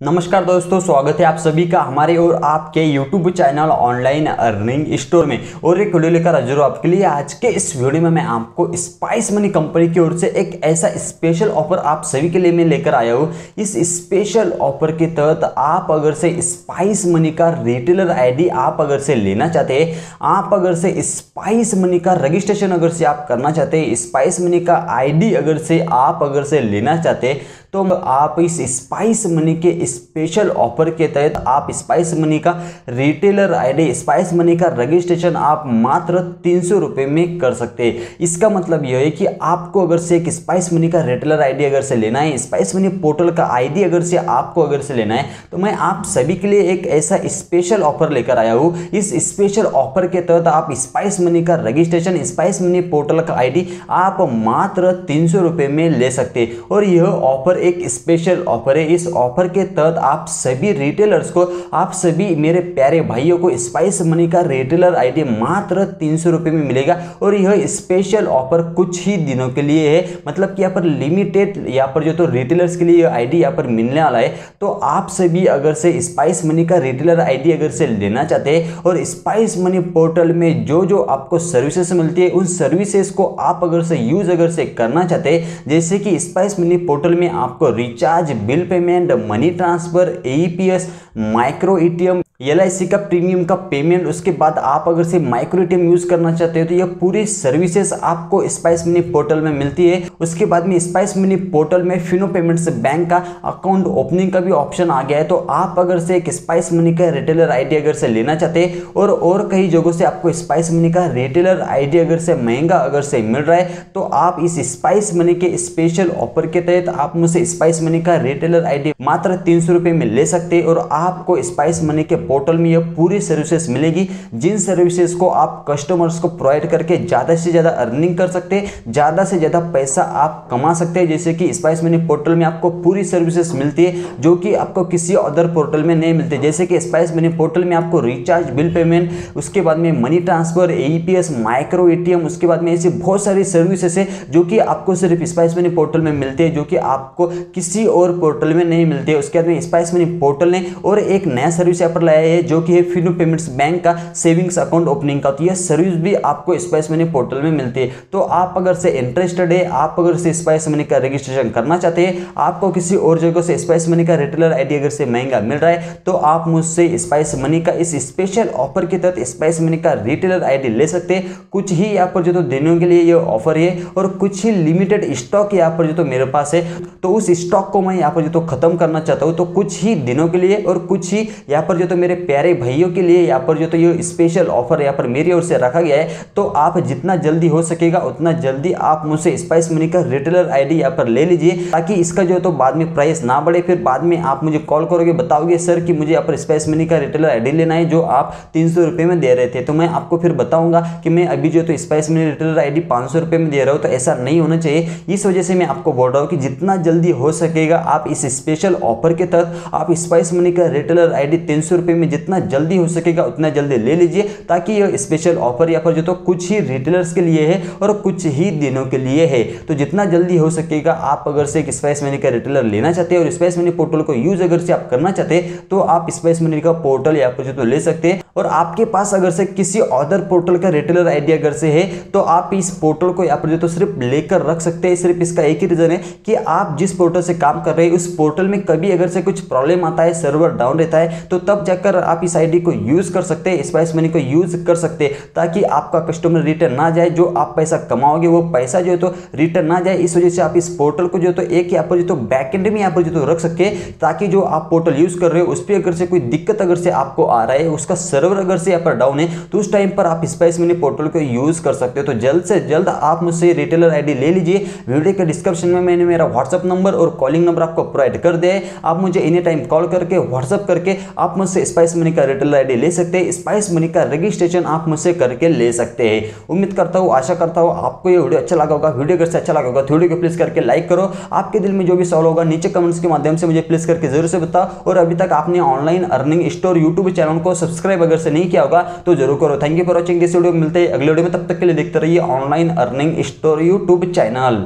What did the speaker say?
नमस्कार दोस्तों, स्वागत है आप सभी का हमारे और आपके YouTube channel online earning store में। और एक वीडियो लेकर हाजिर हूँ आपके लिए। आज के इस वीडियो में मैं आपको स्पाइस मनी कंपनी की ओर से एक ऐसा स्पेशल ऑफ़र आप सभी के लिए मैं लेकर आया हूँ। इस स्पेशल ऑफ़र के तहत आप अगर से स्पाइस मनी का रिटेलर आईडी आप अगर से लेना चाहते हैं, आप अगर से स्पाइस मनी का रजिस्ट्रेशन अगर से आप करना चाहते हैं स्पाइस मनी का आईडी अगर से आप अगर से लेना चाहते हैं तो आप इस स्पाइस मनी के स्पेशल ऑफ़र के तहत आप स्पाइस मनी का रिटेलर आईडी स्पाइस मनी का रजिस्ट्रेशन आप मात्र तीन सौ में कर सकते हैं। इसका मतलब यह है कि आपको अगर से एक स्पाइस मनी का रिटेलर आईडी अगर से लेना है स्पाइस मनी पोर्टल का आईडी अगर से आपको अगर से लेना है तो मैं आप सभी के लिए एक ऐसा स्पेशल ऑफ़र लेकर आया हूँ। इस स्पेशल ऑफ़र के तहत आप स्पाइस मनी का रजिस्ट्रेशन स्पाइस मनी पोर्टल का आईडी आप मात्र तीन सौ में ले सकते और यह ऑफ़र एक स्पेशल ऑफ़र है। इस ऑफ़र के तहत आप सभी रिटेलर्स को, आप सभी मेरे प्यारे भाइयों को स्पाइस मनी का रिटेलर आईडी मात्र तीन सौ रुपये में मिलेगा। और यह स्पेशल ऑफ़र कुछ ही दिनों के लिए है। मतलब कि यहाँ पर लिमिटेड यहाँ पर जो तो रिटेलर्स के लिए यह आईडी यहाँ पर मिलने वाला है। तो आप सभी अगर से स्पाइस मनी का रिटेलर आईडी अगर से लेना चाहते हैं और स्पाइस मनी पोर्टल में जो जो आपको सर्विसेस मिलती है, उन सर्विसेज़ को आप अगर से यूज़ अगर से करना चाहते हैं, जैसे कि स्पाइस मनी पोर्टल में आपको recharge bill payment money transfer AEPS micro ATM L का प्रीमियम का पेमेंट उसके बाद आप अगर से माइक्रो एटीएम यूज़ करना चाहते हो तो ये पूरी सर्विसेज़ आपको स्पाइस मिनी पोर्टल में मिलती है। उसके बाद में स्पाइस मिनी पोर्टल में फिनो पेमेंट्स बैंक का अकाउंट ओपनिंग का भी ऑप्शन आ गया है। तो आप अगर से एक स्पाइस मनी का रिटेलर आईडी अगर से लेना चाहते हैं, और और कई जगहों से आपको स्पाइस मनी का रिटेलर आईडी अगर से महँगा अगर से मिल रहा है तो आप इस स्पाइस मनी के स्पेशल ऑफ़र के तहत आप मुझसे स्पाइस मनी का रिटेलर आईडी मात्र तीन सौ में ले सकते हैं और आपको स्पाइस मनी के पोर्टल में यह पूरी सर्विसेज़ मिलेगी, जिन सर्विसेज़ को आप कस्टमर्स को प्रोवाइड करके ज़्यादा से ज़्यादा अर्निंग कर सकते हैं, ज़्यादा से ज़्यादा पैसा आप कमा सकते हैं, जैसे कि स्पाइस मनी पोर्टल में आपको पूरी सर्विसेज़ मिलती है, जो कि आपको किसी अदर पोर्टल में नहीं मिलती। जैसे कि स्पाइस मनी पोर्टल में आपको रिचार्ज बिल पेमेंट उसके बाद में मनी ट्रांसफ़र ए माइक्रो ए उसके बाद में ऐसी बहुत सारी सर्विसेज़ है, जो कि आपको सिर्फ़ स्पाइस मनी पोर्टल में मिलते हैं, जो कि आपको किसी और पोर्टल में नहीं मिलते उसके बाद में स्पाइस मनी पोर्टल ने और एक नया सर्विस यहाँ पर लाया है, जो कि है फिनो पेमेंट्स बैंक का सेविंग्स अकाउंट ओपनिंग का। तो यह सर्विस भी आपको स्पाइस मनी पोर्टल में मिलती है। तो आप अगर से इंटरेस्टेड है, आप अगर से स्पाइस मनी का रजिस्ट्रेशन करना चाहते हैं, आपको किसी और जगह से स्पाइस मनी का रिटेलर आईडी अगर से महँगा मिल रहा है तो आप मुझसे स्पाइस मनी का इस स्पेशल ऑफ़र के तहत स्पाइस मनी का रिटेलर आई ले सकते हैं। कुछ ही यहाँ पर जो तो दिनों के लिए ये ऑफ़र है और कुछ ही लिमिटेड स्टॉक यहाँ पर जो तो मेरे पास है। तो उस स्टॉक को मैं यहाँ पर जो तो खत्म करना चाहता हूँ तो कुछ ही दिनों के लिए और कुछ ही यहाँ पर जो तो मेरे प्यारे भाइयों के लिए यहाँ पर जो तो ये स्पेशल ऑफ़र यहाँ पर मेरी ओर से रखा गया है तो आप जितना जल्दी हो सकेगा, उतना जल्दी आप मुझसे स्पाइस मनी का रिटेलर आईडी यहाँ पर ले लीजिए, ताकि इसका जो तो बाद में प्राइस ना बढ़े, फिर बाद में आप मुझे कॉल करोगे, बताओगे, सर, कि मुझे यहाँ पर स्पाइस मनी का रिटेलर आईडी लेना है, जो आप तीन सौ में दे रहे थे। तो मैं आपको फिर बताऊँगा कि मैं अभी जो तो स्पाइस मनी रिटेलर आई सौ में दे रहा हूँ तो ऐसा नहीं होना चाहिए। इस वजह से मैं आपको बोल रहा हूँ कि जितना जल्दी हो सकेगा। आप इस स्पेशल ऑफ़र के तहत आप स्पाइस मनी का रिटेलर आईडी तीन सौ में जितना जल्दी हो सकेगा, उतना जल्दी ले लीजिए, ताकि यह स्पेशल ऑफ़र यहाँ पर जो तो कुछ ही रिटेलर्स के लिए है और कुछ ही दिनों के लिए है। तो जितना जल्दी हो सकेगा, आप अगर से एक स्पाइस मनी का रिटेलर लेना चाहते हैं और स्पाइस मनी पोर्टल को यूज़ अगर से आप करना चाहते हैं तो आप स्पाइस मनी का पोर्टल यहाँ पर जो तो ले सकते हैं। और आपके पास अगर से किसी अदर पोर्टल का रिटेलर आईडी अगर से है तो आप इस पोर्टल को यहाँ पर जो तो सिर्फ़ लेकर रख सकते हैं। सिर्फ़ इसका एक ही रीजन है कि आप जिस पोर्टल से काम कर रहे हैं। उस पोर्टल में कभी अगर से कुछ प्रॉब्लम आता है सर्वर डाउन रहता है तो तब जाकर आप इस आईडी को यूज़ कर सकते हैं स्पाइस मनी को यूज़ कर सकते हैं, ताकि आपका कस्टमर रिटर्न ना जाए। जो आप पैसा कमाओगे, वो पैसा जो है तो रिटर्न ना जाए। इस वजह से आप इस पोर्टल को जो तो एक यहाँ पर जो तो बैकेंड में यहाँ पर जो तो रख सके ताकि जो आप पोर्टल यूज़ कर रहे हो, उस पर अगर से कोई दिक्कत अगर से आपको आ रहा है, उसका सर्वर अगर से यहाँ पर डाउन है तो उस टाइम पर आप स्पाइस मनी पोर्टल को यूज़ कर सकते हो। तो जल्द से जल्द आप मुझसे रिटेलर आईडी ले लीजिए। वीडियो के डिस्क्रिप्शन में मैंने मेरा व्हाट्सअप नंबर और कॉलिंग नंबर आपको प्रोवाइड कर दिया है आप मुझे एनी टाइम कॉल करके व्हाट्सअप करके, आप मुझसे स्पाइस मनी का रिटेलर आईडी ले सकते हैं। स्पाइस मनी का रजिस्ट्रेशन आप मुझसे करके ले सकते हैं। उम्मीद करता हूँ, आशा करता हूँ, आपको ये वीडियो अच्छा लगा होगा। वीडियो अगर से अच्छा लगा होगा तो वीडियो को प्लीज़ करके लाइक करो। आपके दिल में जो भी सवाल होगा, नीचे कमेंट्स के माध्यम से मुझे प्लीज़ करके ज़रूर से बताओ। और अभी तक आपने online earning store YouTube channel को सब्सक्राइब अगर से नहीं किया होगा तो ज़रूर करो। Thank you for watching this video मिलते हैं अगले वीडियो में। तब तक के लिए देखते रहिए online earning store YouTube channel